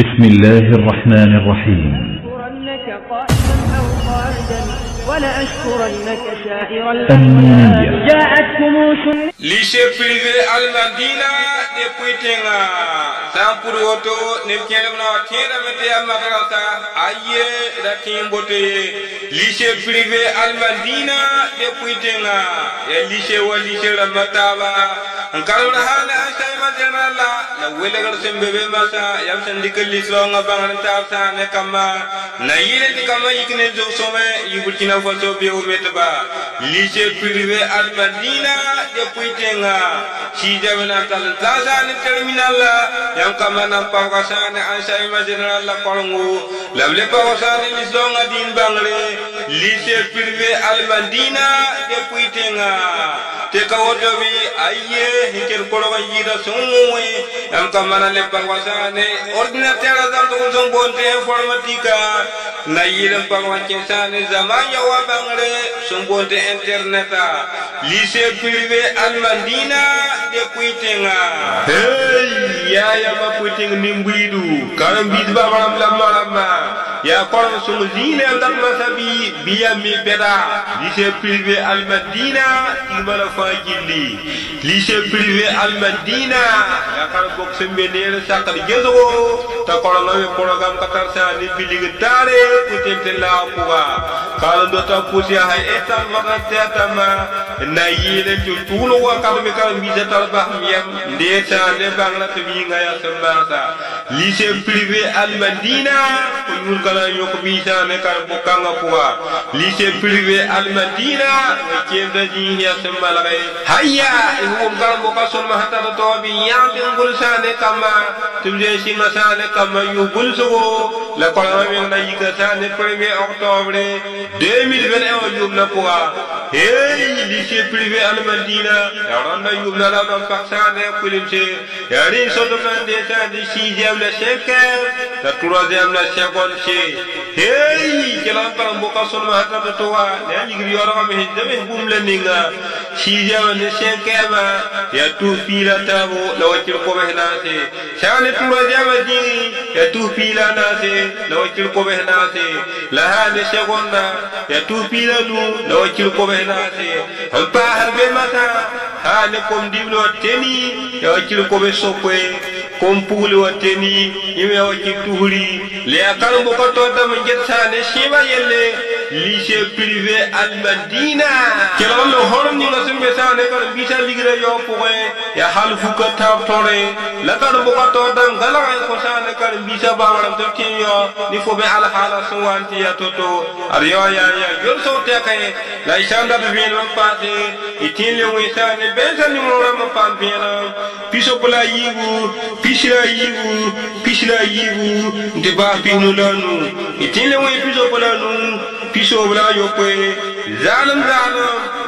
بسم الله الرحمن الرحيم. ولا قائما أو قاعدا ولأشكرنك شاعرا المدينة kalura hala sai majana la la wele gar sembe be masa yam sandikal lisro nga bangan ta sa ne kama na yile di kama yikne zo some yibulkina faso be o metba lycée privé almadina de puitenga si jamana tal tasa ni terminal la yam kama na pa ka sa ne an sai majana la kolongo lable pa ka sa ne lisro nga din bangre lycée privé almadina de puitenga teka odobi ayye hinkir koloba yida sumuyi amka mana leppan wasane ordinateur azam tukul son bonte informatika na yidam pangwan kinsane zaman yawa bangre son bonte interneta lycée privé almandina de kuitenga. Hey ya ya ma kuitenga nimbidu karam bid ba maram lam marama ya kono sumu zine andal masabi biya mi beda lycée privé almadina timala fajilli lycée privé almadina ya kar bok sembe nere sakal jezo ta kono nawe program katar sa ni bilig tare kutente la kuwa. Kala do ta pusi hay etal magante tama na yele tu tulo wa kala me kala mi zetal bah miyam ndeta ne privé almadina yun kala yok bisa me kar bukanga kuwa lycée privé al madina kien da jin ya sembala kay hayya ihum gar buka sun mahata to bi ya bin gulsane kama tumje si masane kama yu gulso la kala me na yika sane premier octobre 2021 yum na kuwa hey lycée privé al madina ya randa yum na la ban paksane kulimse ya rin so do man de sa di 6e la 5e la 3e la 5 50e hey kelan param boka son ma hatta to wa ne yigri yoro ma he deme bum le ninga sixième ne kema ya tu fila tabu la wakil ko be nase shane troisième dini ya tu fila nase la wakil ko be nase la hane seconda ya tu fila du la wakil ko be nase hal pa har be mata hane kom diblo teni ya wakil ko be sokwe kumpugli wateni imewo jiktuhuri leya kan bokoto dama jetsane shiba yelle lycée almadina. Kelomame horomninga لکڑ بیچا لگرے یو پوئے یا حال فکر تھا تھوڑے لکڑ بوگا تو دن گلا ہے خوشا لکڑ بیچا باڑم تو کی یو نفو بے علا حالا سوان تیا تو تو ار یو یا یا یل سو تے کہے لائشان دا بین وقت پاسے اتین لیو ایسان بیسا نمورا مپان بینا پیسو پلا ییو پیشرا ییو پیشرا ییو دبا پینو لانو اتین لیو ایسان پیسو پلا نو پیسو بلا یو پوئے ظالم ظالم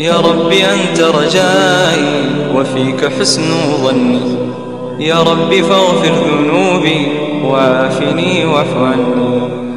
يا رب أنت رجائي وفيك حسن ظني. يا رب فاغفر ذنوبي وعافني واعف عني.